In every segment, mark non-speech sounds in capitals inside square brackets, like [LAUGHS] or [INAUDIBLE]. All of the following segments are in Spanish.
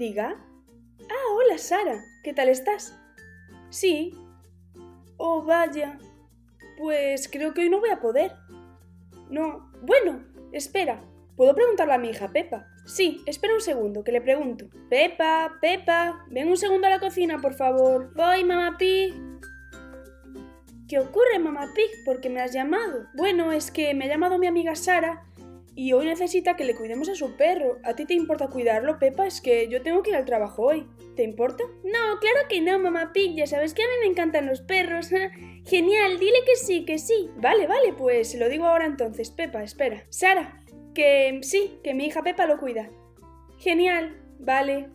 Diga. Ah, hola Sara, ¿qué tal estás? Sí. Oh, vaya. Pues creo que hoy no voy a poder. No. Bueno, espera. ¿Puedo preguntarle a mi hija Pepa? Sí, espera un segundo, que le pregunto. Pepa, Pepa, ven un segundo a la cocina, por favor. Voy, mamá Pig. ¿Qué ocurre, mamá Pig? ¿Por qué me has llamado? Bueno, es que me ha llamado mi amiga Sara y hoy necesita que le cuidemos a su perro. ¿A ti te importa cuidarlo, Pepa? Es que yo tengo que ir al trabajo hoy. ¿Te importa? No, claro que no, mamá Pig. Ya sabes que a mí me encantan los perros. [LAUGHS] Genial, dile que sí, que sí. Vale, vale, pues se lo digo ahora entonces. Pepa, espera. Sara, que sí, que mi hija Pepa lo cuida. Genial, vale.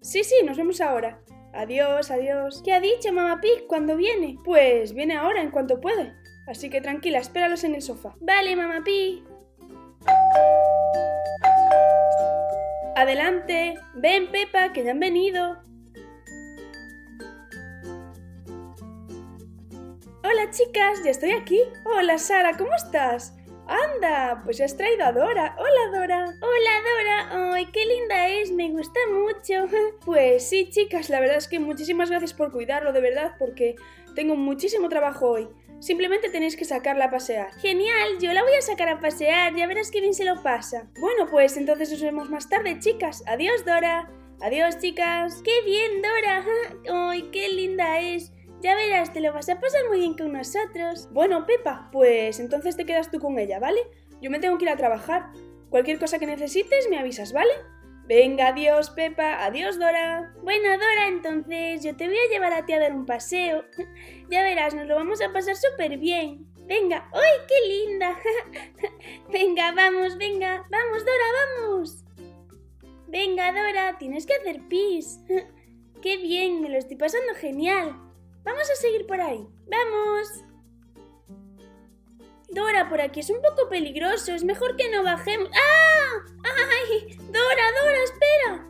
Sí, sí, nos vemos ahora. Adiós, adiós. ¿Qué ha dicho mamá Pig cuando viene? Pues viene ahora, en cuanto puede. Así que tranquila, espéralos en el sofá. Vale, mamá Pig. Adelante, ven Pepa, que ya han venido. Hola chicas, ya estoy aquí. Hola Sara, ¿cómo estás? Anda, pues has traído a Dora. Hola Dora. Hola Dora. Ay, qué linda es, me gusta mucho. [LAUGHS] Pues sí, chicas, la verdad es que muchísimas gracias por cuidarlo, de verdad, porque tengo muchísimo trabajo hoy. Simplemente tenéis que sacarla a pasear. Genial, yo la voy a sacar a pasear, ya verás qué bien se lo pasa. Bueno, pues entonces nos vemos más tarde, chicas. Adiós, Dora. Adiós, chicas. ¡Qué bien, Dora! [LAUGHS] ¡Ay, qué linda es! Ya verás, te lo vas a pasar muy bien con nosotros. Bueno, Pepa, pues entonces te quedas tú con ella, ¿vale? Yo me tengo que ir a trabajar. Cualquier cosa que necesites me avisas, ¿vale? Venga, adiós, Pepa, adiós, Dora. Bueno, Dora, entonces yo te voy a llevar a ti a dar un paseo. [LAUGHS] ya verás, nos lo vamos a pasar súper bien. Venga, ¡ay, qué linda! [LAUGHS] venga, vamos, venga, vamos, Dora, vamos. Venga, Dora, tienes que hacer pis. [LAUGHS] qué bien, me lo estoy pasando genial. Vamos a seguir por ahí. ¡Vamos! Dora, por aquí es un poco peligroso. Es mejor que no bajemos. ¡Ah! ¡Ay! Dora, Dora, espera.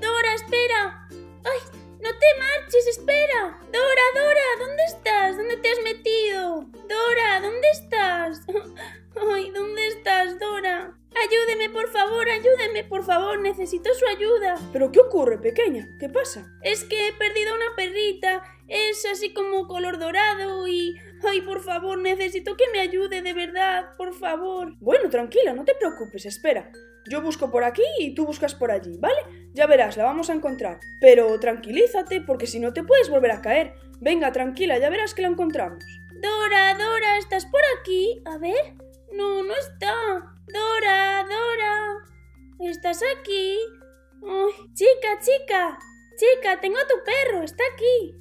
Dora, espera. ¡Ay! ¡No te marches! ¡Espera! Dora, Dora, ¿dónde estás? ¿Dónde te has metido? Dora, ¿dónde estás? [LAUGHS] ¡Ay! ¿Dónde estás, Dora? Ayúdeme, por favor, ayúdeme, por favor, necesito su ayuda. ¿Pero qué ocurre, pequeña? ¿Qué pasa? Es que he perdido una perrita. Es así como color dorado y... Ay, por favor, necesito que me ayude, de verdad, por favor. Bueno, tranquila, no te preocupes, espera. Yo busco por aquí y tú buscas por allí, ¿vale? Ya verás, la vamos a encontrar. Pero tranquilízate, porque si no te puedes volver a caer. Venga, tranquila, ya verás que la encontramos. Dora, Dora, ¿estás por aquí? A ver. No, no está. Dora, Dora. ¿Estás aquí? Ay, chica, chica. Chica, tengo a tu perro. Está aquí.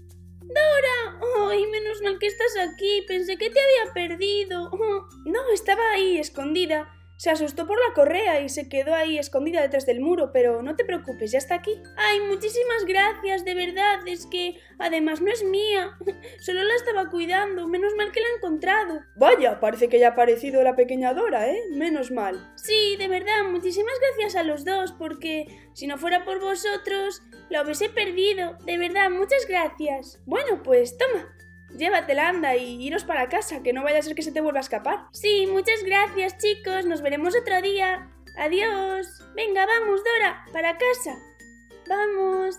Dora. Ay, menos mal que estás aquí. Pensé que te había perdido. [LAUGHS] No, estaba ahí, escondida. Se asustó por la correa y se quedó ahí escondida detrás del muro, pero no te preocupes, ya está aquí. Ay, muchísimas gracias, de verdad, es que además no es mía. [LAUGHS] Solo la estaba cuidando, menos mal que la he encontrado. Vaya, parece que ya ha aparecido la pequeña Dora, ¿eh? Menos mal. Sí, de verdad, muchísimas gracias a los dos, porque si no fuera por vosotros, la hubiese perdido. De verdad, muchas gracias. Bueno, pues toma, Llévatela, anda, y iros para casa, que no vaya a ser que se te vuelva a escapar. Sí, muchas gracias, chicos. Nos veremos otro día. Adiós. Venga, vamos, Dora, para casa. Vamos.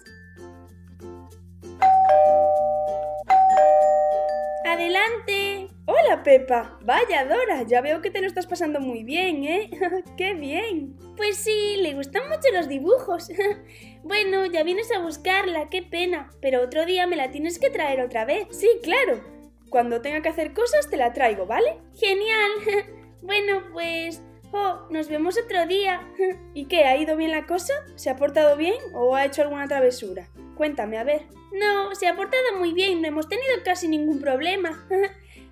Adelante. Hola, Pepa. Vaya, Dora, ya veo que te lo estás pasando muy bien, ¿eh? [LAUGHS] ¡Qué bien! Pues sí, le gustan mucho los dibujos. [LAUGHS] bueno, ya vienes a buscarla, qué pena. Pero otro día me la tienes que traer otra vez. Sí, claro. Cuando tenga que hacer cosas te la traigo, ¿vale? Genial. [LAUGHS] bueno, pues... Oh, nos vemos otro día. [LAUGHS] ¿Y qué? ¿Ha ido bien la cosa? ¿Se ha portado bien o ha hecho alguna travesura? Cuéntame, a ver. No, se ha portado muy bien, no hemos tenido casi ningún problema.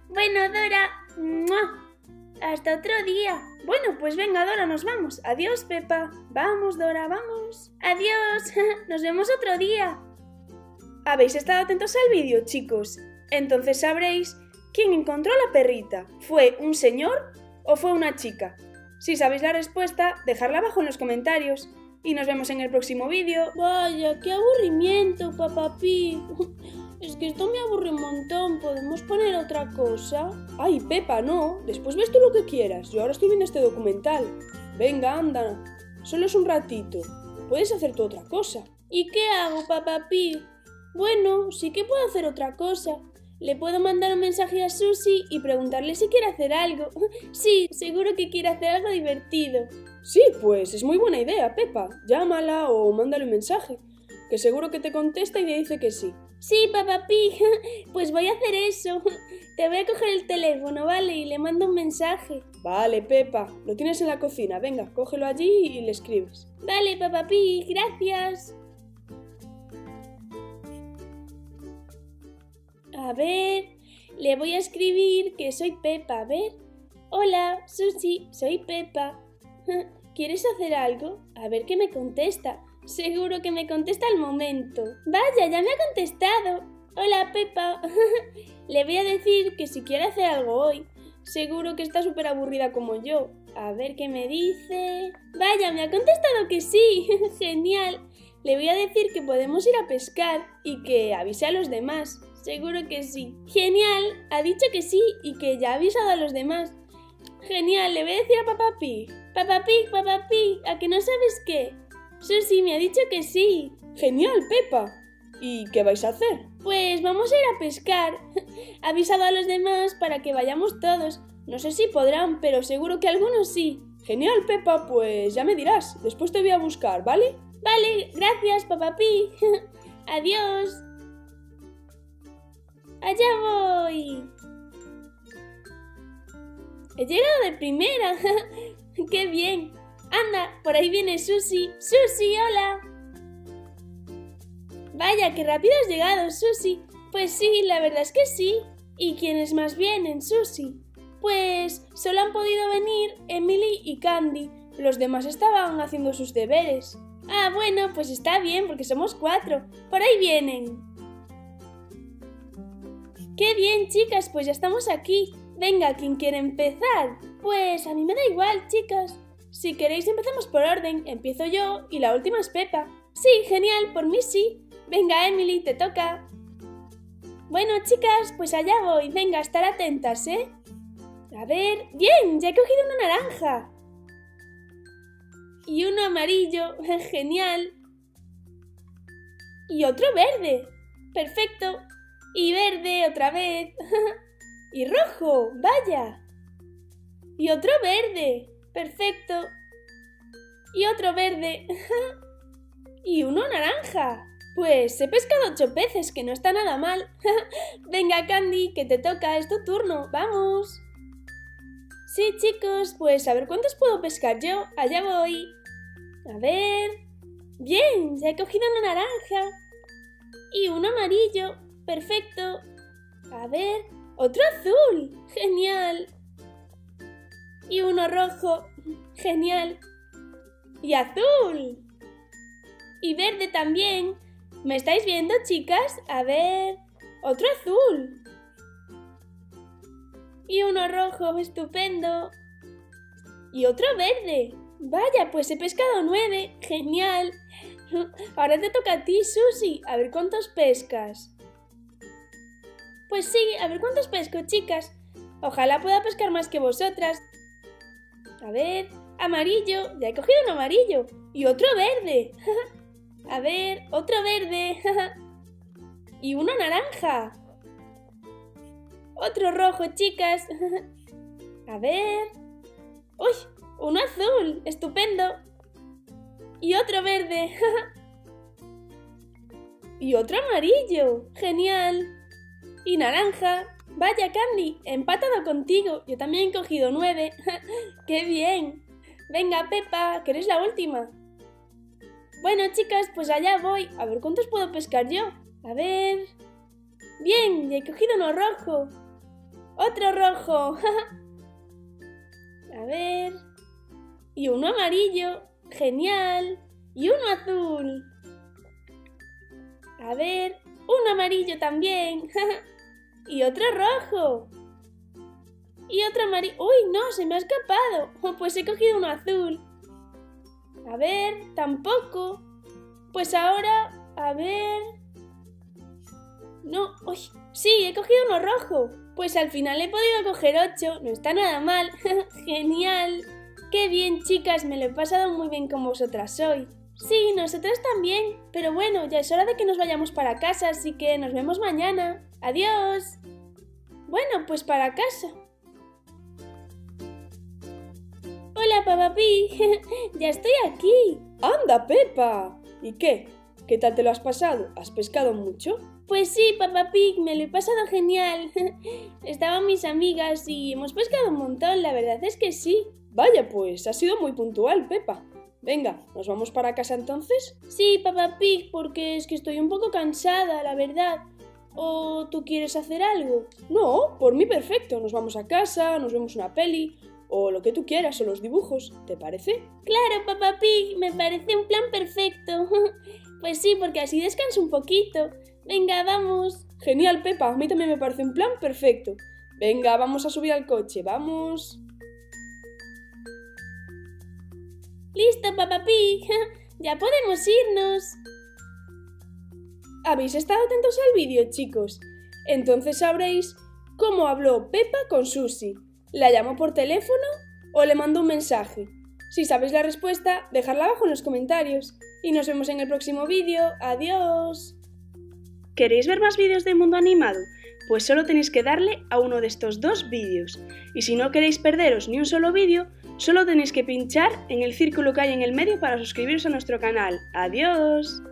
bueno, Dora. Hasta otro día. Bueno, pues venga, Dora, nos vamos. Adiós, Pepa. Vamos, Dora, vamos. Adiós. [LAUGHS] nos vemos otro día. ¿Habéis estado atentos al vídeo, chicos? Entonces sabréis quién encontró a la perrita. ¿Fue un señor o fue una chica? Si sabéis la respuesta, dejadla abajo en los comentarios y nos vemos en el próximo vídeo. Vaya, qué aburrimiento, papá Pi. [LAUGHS] Es que esto me aburre un montón. ¿Podemos poner otra cosa? Ay, Pepa, no. Después ves tú lo que quieras. Yo ahora estoy viendo este documental. Venga, anda. Solo es un ratito. puedes hacer tú otra cosa. ¿Y qué hago, Papá Pig? Bueno, sí que puedo hacer otra cosa. Le puedo mandar un mensaje a Susi y preguntarle si quiere hacer algo. [LAUGHS] Sí, seguro que quiere hacer algo divertido. Sí, pues es muy buena idea, Pepa. Llámala o mándale un mensaje, que seguro que te contesta y te dice que sí. Sí, Papá Pig, [LAUGHS] pues voy a hacer eso. [LAUGHS] Te voy a coger el teléfono, ¿vale? Y le mando un mensaje. Vale, Pepa, lo tienes en la cocina. Venga, cógelo allí y le escribes. Vale, Papá Pig, gracias. A ver, le voy a escribir que soy Pepa, a ver. Hola, Susi, soy Pepa. [LAUGHS] ¿Quieres hacer algo? A ver qué me contesta. Seguro que me contesta al momento. Vaya, ya me ha contestado. Hola, Pepa. [LAUGHS] Le voy a decir que si quiere hacer algo hoy. Seguro que está súper aburrida como yo. A ver qué me dice. Vaya, me ha contestado que sí. [LAUGHS] Genial. Le voy a decir que podemos ir a pescar y que avise a los demás. Seguro que sí. Genial. Ha dicho que sí y que ya ha avisado a los demás. Genial. Le voy a decir a Papá Pig. Papá Pig, Papá Pig, ¿a que no sabes qué? Susi me ha dicho que sí. Genial, Pepa. ¿Y qué vais a hacer? Pues vamos a ir a pescar. Ha [LAUGHS] avisado a los demás para que vayamos todos. No sé si podrán, pero seguro que algunos sí. Genial, Pepa, pues ya me dirás. Después te voy a buscar, ¿vale? Vale, gracias, Papá Pig. [LAUGHS] Adiós. Allá voy. He llegado de primera. [LAUGHS] ¡Qué bien! Anda, por ahí viene Susi. Susi, hola. Vaya, qué rápido has llegado, Susi. Pues sí, la verdad es que sí. ¿Y quiénes más vienen, Susi? Pues solo han podido venir Emily y Candy. Los demás estaban haciendo sus deberes. Ah, bueno, pues está bien, porque somos cuatro. Por ahí vienen. ¡Qué bien, chicas! Pues ya estamos aquí. Venga, ¿quién quiere empezar? Pues a mí me da igual, chicas. Si queréis empezamos por orden. Empiezo yo y la última es Pepa. Sí, genial, por mí sí. Venga, Emily, te toca. Bueno, chicas, pues allá voy. Venga, estar atentas, ¿eh? A ver. Bien, ya he cogido una naranja. Y uno amarillo. [LAUGHS] Genial. Y otro verde. Perfecto. Y verde otra vez. [LAUGHS] y rojo. Vaya. Y otro verde. Perfecto. Y otro verde. [LAUGHS] y uno naranja. Pues he pescado ocho peces, que no está nada mal. [LAUGHS] Venga, Candy, que te toca, es tu turno. Vamos. Sí, chicos, pues a ver cuántos puedo pescar yo. Allá voy. A ver. Bien, ya he cogido una naranja. Y uno amarillo. Perfecto. A ver. Otro azul. Genial. Y uno rojo. Genial. Y azul. Y verde también. ¿Me estáis viendo, chicas? A ver. Otro azul. Y uno rojo. Estupendo. Y otro verde. Vaya, pues he pescado nueve. Genial. [LAUGHS] Ahora te toca a ti, Susi. A ver cuántos pescas. Pues sí, a ver cuántos pesco, chicas. Ojalá pueda pescar más que vosotras. A ver, amarillo. Ya he cogido un amarillo. Y otro verde. [LAUGHS] A ver, otro verde. [LAUGHS] y uno naranja. Otro rojo, chicas. [LAUGHS] A ver. ¡Uy! Uno azul. Estupendo. Y otro verde. y otro amarillo. Genial. Y naranja. Vaya, Candy, empatado contigo. Yo también he cogido nueve. [LAUGHS] ¡Qué bien! Venga, Pepa, que eres la última. Bueno, chicas, pues allá voy. A ver cuántos puedo pescar yo. A ver. Bien, ya he cogido uno rojo. Otro rojo. [LAUGHS] A ver. Y uno amarillo. Genial. Y uno azul. A ver. Uno amarillo también. [LAUGHS] y otro rojo. Y otro amarillo. ¡Uy, no! Se me ha escapado. Pues he cogido uno azul. A ver, tampoco. Pues ahora, a ver... No, uy, sí, he cogido uno rojo. Pues al final he podido coger ocho, no está nada mal. [LAUGHS] Genial. Qué bien, chicas, me lo he pasado muy bien con vosotras hoy. Sí, nosotros también. Pero bueno, ya es hora de que nos vayamos para casa, así que nos vemos mañana. Adiós. Bueno, pues para casa. Hola, Papá Pig. [LAUGHS] ya estoy aquí. ¡Anda, Pepa! ¿Y qué? ¿Qué tal te lo has pasado? ¿Has pescado mucho? Pues sí, Papá Pig, me lo he pasado genial. [LAUGHS] Estaban mis amigas y hemos pescado un montón, la verdad es que sí. Vaya, pues, has sido muy puntual, Pepa. Venga, ¿nos vamos para casa entonces? Sí, Papá Pig, porque es que estoy un poco cansada, la verdad. ¿O tú quieres hacer algo? No, por mí perfecto. Nos vamos a casa, nos vemos una peli, o lo que tú quieras, o los dibujos. ¿Te parece? Claro, Papá Pig, me parece un plan perfecto. [LAUGHS] pues sí, porque así descanso un poquito. Venga, vamos. Genial, Pepa, a mí también me parece un plan perfecto. Venga, vamos a subir al coche, vamos. Listo, Papá Pig. [LAUGHS] ya podemos irnos. ¿Habéis estado atentos al vídeo, chicos? Entonces sabréis cómo habló Pepa con Susi. ¿La llamó por teléfono o le mandó un mensaje? Si sabéis la respuesta, dejadla abajo en los comentarios. Y nos vemos en el próximo vídeo. ¡Adiós! ¿Queréis ver más vídeos de mundo animado? Pues solo tenéis que darle a uno de estos dos vídeos. Y si no queréis perderos ni un solo vídeo, solo tenéis que pinchar en el círculo que hay en el medio para suscribiros a nuestro canal. ¡Adiós!